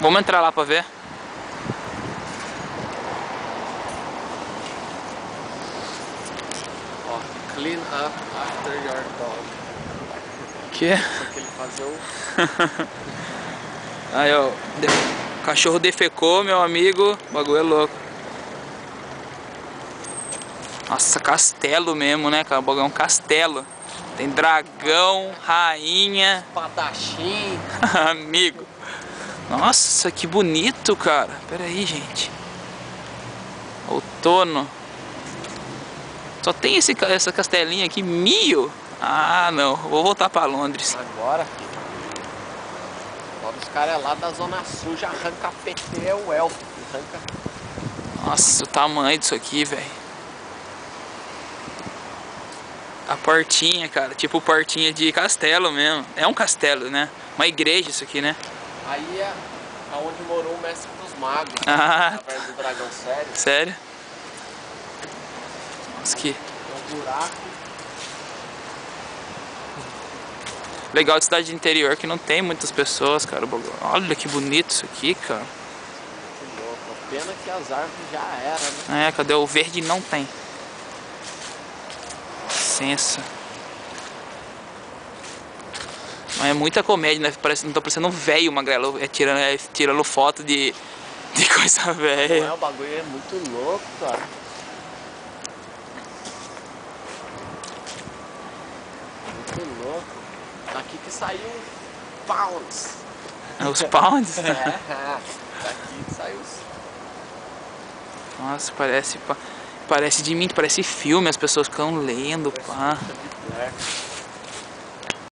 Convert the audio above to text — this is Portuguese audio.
Vamos entrar lá pra ver. Ó, clean up after your dog. Que? Porque ele fazer o. Aí, ó. de- O cachorro defecou, meu amigo. O bagulho é louco. Nossa, castelo mesmo, né, cara? O bagulho é um castelo. Tem dragão, rainha, Padachim. amigo. Nossa, que bonito, cara. Pera aí, gente. Outono. Só tem esse, essa castelinha aqui, mil. Ah, não. Vou voltar pra Londres. Agora, filho. Agora os caras é lá da Zona Sul já arranca PT é o elfo. Arranca. Nossa, o tamanho disso aqui, velho. A portinha, cara, tipo portinha de castelo mesmo. É um castelo, né? Uma igreja isso aqui, né? Aí é aonde morou o mestre dos magos. Ah, Através do dragão sério. sério? Nossa, que Tem um buraco. legal de cidade de interior que não tem muitas pessoas, cara. Olha que bonito isso aqui, cara. Que louco. Pena que as árvores já era, né? É, cadê o verde? Não tem. Licença. Mas é muita comédia, né? Parece, não tô parecendo um velho magrelo, é tirando, é tirando foto de, de coisa Não é, velha. o bagulho é muito louco, cara. Muito louco. Daqui que saiu Pounds. Os pounds? É, daqui que saiu os Nossa, parece, pa- parece de mim, parece filme, as pessoas ficam lendo, pá. de Blair.